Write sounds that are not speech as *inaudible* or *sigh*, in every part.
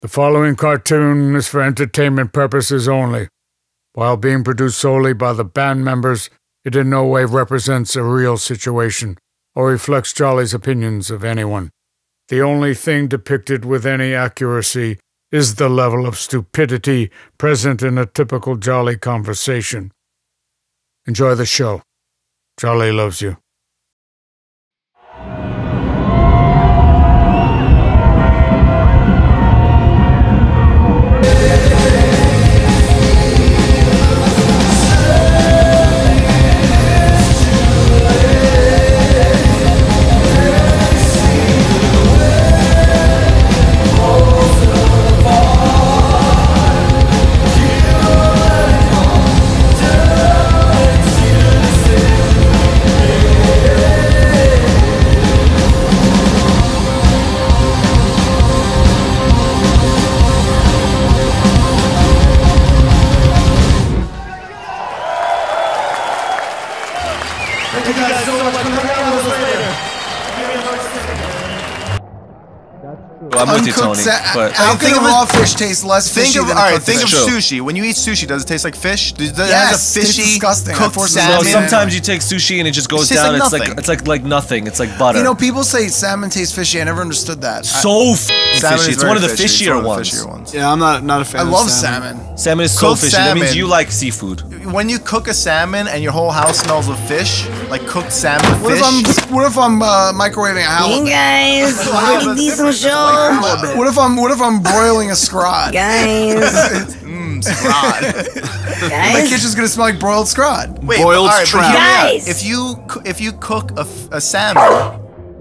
The following cartoon is for entertainment purposes only. While being produced solely by the band members, it in no way represents a real situation or reflects Jolly's opinions of anyone. The only thing depicted with any accuracy is the level of stupidity present in a typical Jolly conversation. Enjoy the show. Jolly loves you. Well, I'm with you, Uncooked Tony. sa- But How think can of a raw fish taste less Think fishy of than all a right. cooked Think fish? True. sushi. When you eat sushi, does it taste like fish? Does, does Yes, it has a it's fishy disgusting. Cooked force no, salmon? sometimes you take sushi and it just goes tastes down. like it's like nothing. it's like like nothing. It's like butter. You know, people say salmon tastes fishy. I never understood that. So f- fishy. It's one of the fishy. It's fishier one of the ones. fishier ones. Yeah, I'm not not a fan. I of love salmon. salmon. Salmon is so Cooked fishy. That means you like seafood. When you cook a salmon and your whole house smells of fish, like cooked salmon What fish. if I'm what if I'm uh, microwaving a halibut? Hey guys, *laughs* pretty decent show. What if I'm what if I'm broiling a scrod? Guys, Mmm, *laughs* scrod. My kitchen's gonna smell like broiled scrod. Wait, Boiled all right, but trout. hear me out. Guys. If you if you cook a salmon,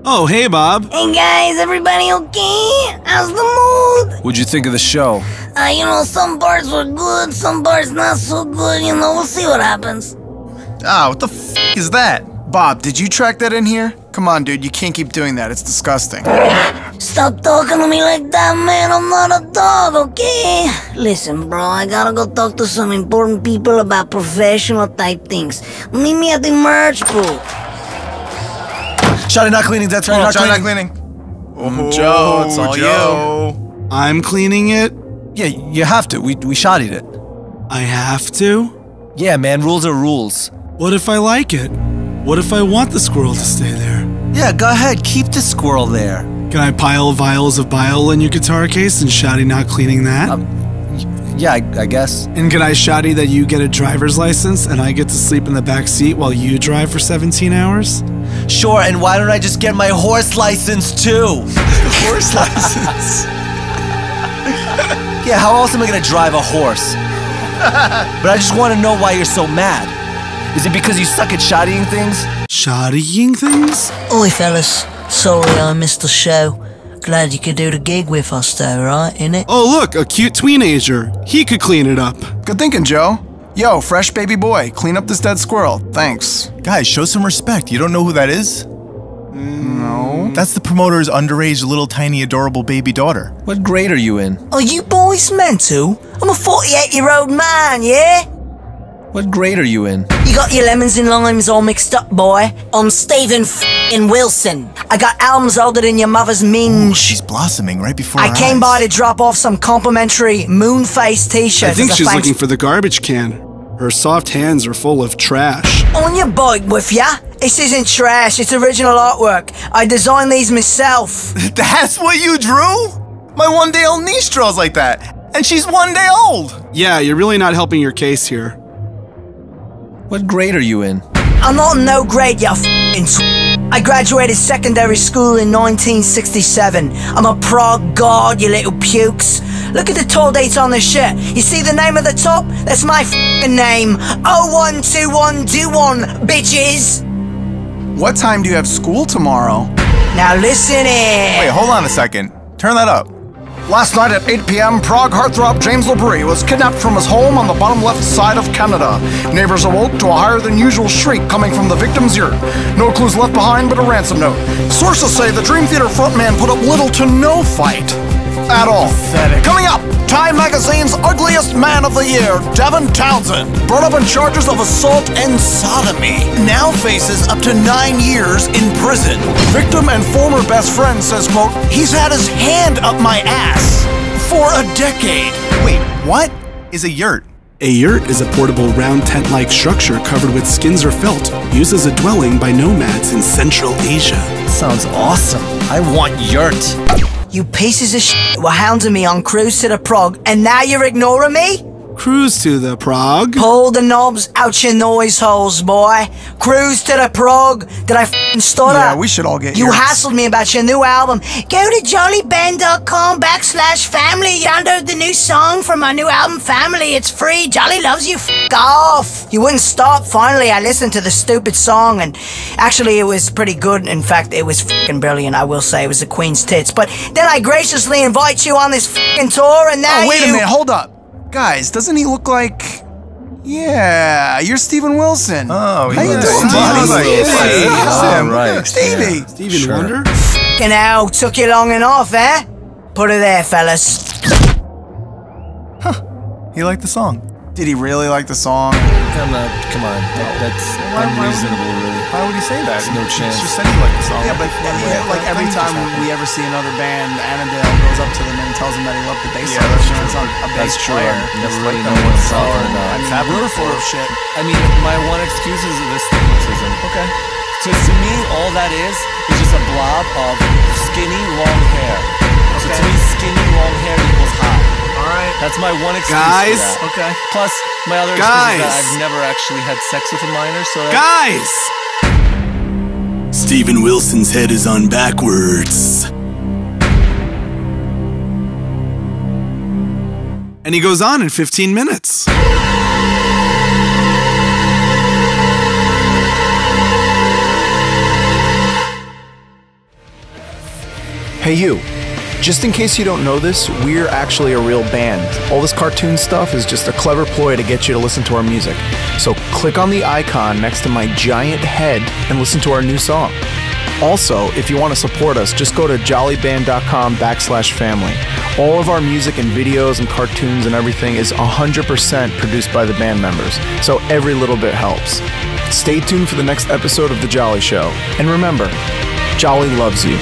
Oh, hey, Bob. hey guys, everybody okay? How's the mood? What'd you think of the show? Uh, you know, some parts were good, some parts not so good. You know, we'll see what happens. ah, what the f- is that? Bob, did you track that in here? Come on, dude, you can't keep doing that. It's disgusting. *gasps* Stop talking to me like that, man. I'm not a dog, okay? Listen, bro, I gotta go talk to some important people about professional type things. Meet me at the merch booth. Shot not cleaning. That's right. Oh, not John, not cleaning. Oh, Mm, Joe, it's all Joe. I'm cleaning it. Yeah, you have to. We we shotted it. I have to. Yeah, man. Rules are rules. What if I like it? What if I want the squirrel to stay there? Yeah, go ahead. Keep the squirrel there. Can I pile vials of bile in your guitar case and shoddy not cleaning that? Yeah, I, I guess. and can I shoddy that you get a driver's license and I get to sleep in the back seat while you drive for 17 hours? Sure. And why don't I just get my horse license too? *laughs* Horse license. *laughs* Yeah, how else am I gonna drive a horse? *laughs* but I just want to know why you're so mad. Is it because you suck at shoddying things? Shoddying things? Oi, fellas. Sorry I missed the show. Glad you could do the gig with us, though, right? Innit? Oh, look, a cute teenager. He could clean it up. Good thinking, Joe. Yo, fresh baby boy, clean up this dead squirrel. Thanks. Guys, show some respect. You don't know who that is? No. That's the promoter's underage, little, tiny, adorable baby daughter. What grade are you in? Are you boys mental? I'm a 48 year old man, yeah? What grade are you in? You got your lemons and limes all mixed up, boy. I'm Steven f***ing Wilson. I got albums older than your mother's minge. She's blossoming right before I our came eyes. by to drop off some complimentary moon face t-shirts. I think she's looking for the garbage can. Her soft hands are full of trash. On your bike with ya? This isn't trash, it's original artwork. I designed these myself. *laughs* That's what you drew? My one day old niece draws like that. And she's one day old. Yeah, you're really not helping your case here. What grade are you in? I'm not in no grade, ya f***ing s- I graduated secondary school in 1967. I'm a prog god, you little pukes. Look at the tour dates on this shirt. You see the name at the top? That's my f***ing name. 012121, bitches. What time do you have school tomorrow? Now listen in. Wait, hold on a second. Turn that up. Last night at 8 p.m., prog heartthrob James LaBrie was kidnapped from his home on the bottom left side of Canada. Neighbors awoke to a higher than usual shriek coming from the victim's ear. No clues left behind but a ransom note. Sources say the Dream Theater frontman put up little to no fight. At all. Coming up, Time Magazine's ugliest man of the year, Devin Townsend, brought up on charges of assault and sodomy, now faces up to nine years in prison. Victim and former best friend says, quote, he's had his hand up my ass for a decade. Wait, what is a yurt? A yurt is a portable round tent like structure covered with skins or felt, used as a dwelling by nomads in Central Asia. Sounds awesome. I want yurt. You pieces of shit were hounding me on cruise to the Prog, and now you're ignoring me? Cruise to the Prog. Pull the knobs out your noise holes, boy. Cruise to the Prog. Did I f***ing stutter? Yeah, we should all get You yurts. hassled me about your new album. Go to jollyband.com backslash family. Download the new song from my new album, Family. It's free. Jolly loves you. F off. You wouldn't stop. Finally, I listened to the stupid song, and actually, it was pretty good. In fact, it was fing brilliant. I will say it was the Queen's tits. But then I graciously invite you on this fing tour, and now Oh, wait you. a minute, hold up. Guys, doesn't he look like. Yeah, you're Steven Wilson. Oh, How you yeah. doing, Steven buddy? Wilson. Hey, All right. Stevie. Stephen Sure. Wonder. Fucking hell, took you long enough, eh? Put it there, fellas. Huh. He liked the song. Did he really like the song? Come on, come on. That, that's unreasonable, really. Why would he say that? There's no He chance. just said he liked the song. Yeah, but Yeah, like every time we ever see another band, Anadale goes up to them and tells them that he loved the bass Yeah, line. that's true. It's on a bass That's true. player. I never Just really like know that. what it's So, talking I about. mean, we're full of shit. I mean, my one excuse is this stigmatism. Okay. So to me, all that is is just a blob of skinny, long hair. Okay. So to me, skinny, long hair equals hot. Alright. That's my one excuse. Guys. For that. Okay. Plus, my other excuse is that I've never actually had sex with a minor, so Guys! Steven Wilson's head is on backwards. And he goes on in 15 minutes. Hey, you. Just in case you don't know this, we're actually a real band. All this cartoon stuff is just a clever ploy to get you to listen to our music. So click on the icon next to my giant head and listen to our new song. Also, if you want to support us, just go to jollyband.com backslash family. All of our music and videos and cartoons and everything is 100% produced by the band members, so every little bit helps. Stay tuned for the next episode of The Jolly Show. And remember, Jolly loves you.